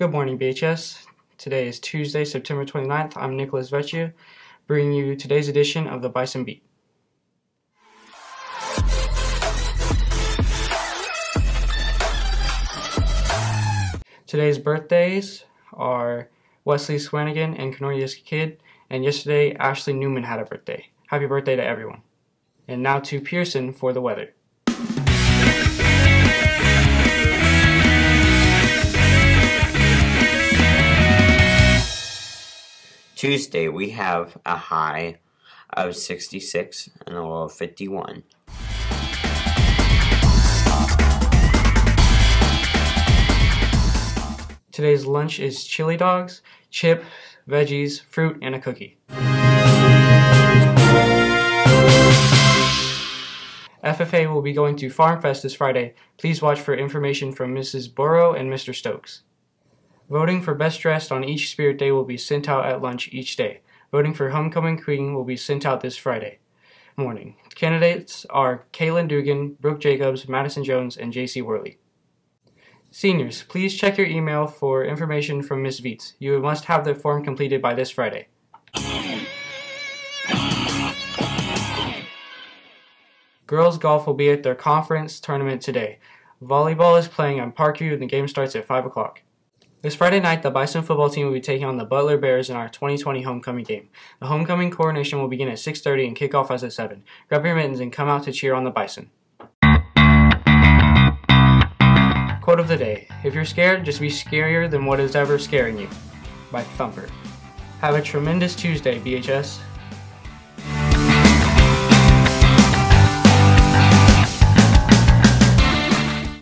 Good morning, BHS. Today is Tuesday, September 29th. I'm Nicholas Vecchia, bringing you today's edition of the Bison Beat. Today's birthdays are Wesley Swanigan and Cornelius Kidd, and yesterday Ashley Newman had a birthday. Happy birthday to everyone. And now to Pearson for the weather. Tuesday, we have a high of 66 and a low of 51. Today's lunch is chili dogs, chip, veggies, fruit, and a cookie. FFA will be going to Farm Fest this Friday. Please watch for information from Mrs. Burrow and Mr. Stokes. Voting for Best Dressed on each Spirit Day will be sent out at lunch each day. Voting for Homecoming Queen will be sent out this Friday morning. Candidates are Kaylin Dugan, Brooke Jacobs, Madison Jones, and JC Worley. Seniors, please check your email for information from Ms. Viets. You must have the form completed by this Friday. Girls golf will be at their conference tournament today. Volleyball is playing on Parkview and the game starts at 5 o'clock. This Friday night, the Bison football team will be taking on the Butler Bears in our 2020 homecoming game. The homecoming coronation will begin at 6.30 and kick off as at 7. Grab your mittens and come out to cheer on the Bison. Quote of the day. If you're scared, just be scarier than what is ever scaring you. By Thumper. Have a tremendous Tuesday, BHS.